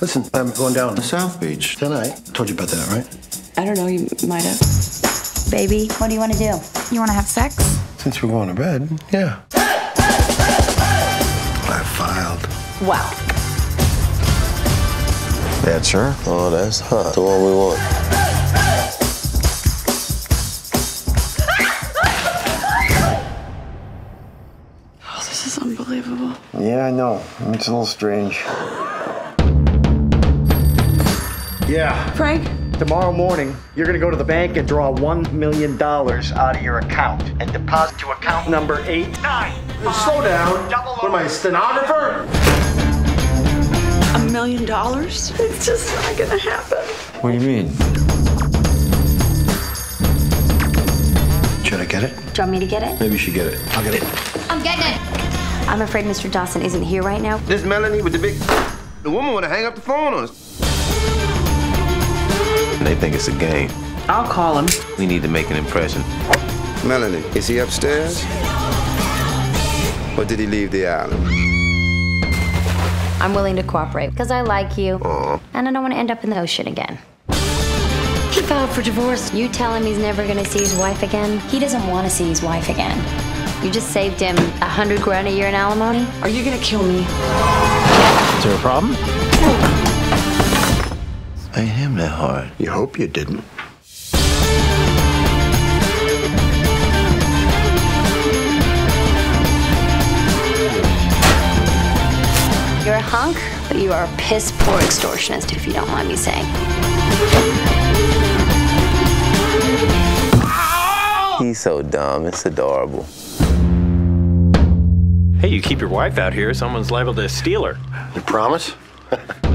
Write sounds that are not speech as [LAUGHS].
Listen, um, I'm going down The South Beach. tonight. Told you about that, right? I don't know, you might have. Baby, what do you want to do? You want to have sex? Since we're going to bed, yeah. I filed. Wow. That's her. Oh, that's hot. The one we want. Oh, this is unbelievable. Yeah, I know. It's a little strange. Yeah. Frank? Tomorrow morning, you're gonna go to the bank and draw $1 million out of your account and deposit to account number 89. Slow down. What am I, a stenographer? A million dollars? It's just not gonna happen. What do you mean? Should I get it? Do you want me to get it? Maybe you should get it. I'll get it. I'm getting it. I'm afraid Mr. Dawson isn't here right now. This Melanie with the big. The woman want to hang up the phone on us. They think it's a game. I'll call him. We need to make an impression. Melanie, is he upstairs? Or did he leave the island? I'm willing to cooperate because I like you. And I don't want to end up in the ocean again. He filed for divorce. You tell him he's never going to see his wife again. He doesn't want to see his wife again. You just saved him a hundred grand a year in alimony. Are you gonna kill me? Is there a problem? Ain't him that hard. You hope you didn't. You're a hunk, but you are a piss poor extortionist, if you don't mind me saying. He's so dumb. It's adorable. Hey, you keep your wife out here, someone's liable to steal her. You promise? [LAUGHS]